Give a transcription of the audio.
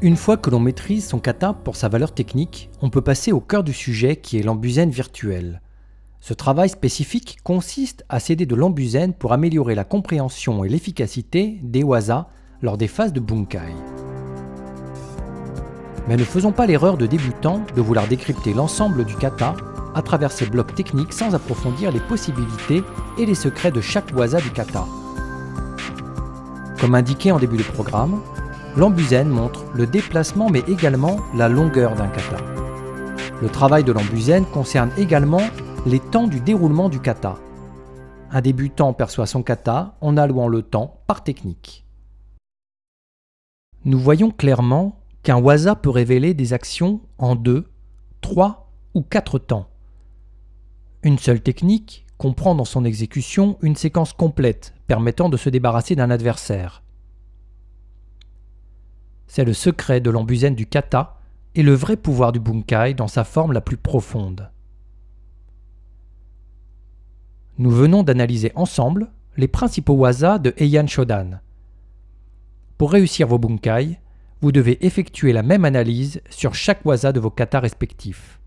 Une fois que l'on maîtrise son kata pour sa valeur technique, on peut passer au cœur du sujet qui est l'ambusène virtuel. Ce travail spécifique consiste à s'aider de l'ambusène pour améliorer la compréhension et l'efficacité des waza lors des phases de bunkai. Mais ne faisons pas l'erreur de débutant de vouloir décrypter l'ensemble du kata à travers ces blocs techniques sans approfondir les possibilités et les secrets de chaque waza du kata. Comme indiqué en début de programme, l'ambusène montre le déplacement mais également la longueur d'un kata. Le travail de l'ambusène concerne également les temps du déroulement du kata. Un débutant perçoit son kata en allouant le temps par technique. Nous voyons clairement qu'un waza peut révéler des actions en deux, trois ou quatre temps. Une seule technique comprend dans son exécution une séquence complète permettant de se débarrasser d'un adversaire. C'est le secret de l'ambusène du kata et le vrai pouvoir du bunkai dans sa forme la plus profonde. Nous venons d'analyser ensemble les principaux waza de Heian Shodan. Pour réussir vos bunkai, vous devez effectuer la même analyse sur chaque waza de vos katas respectifs.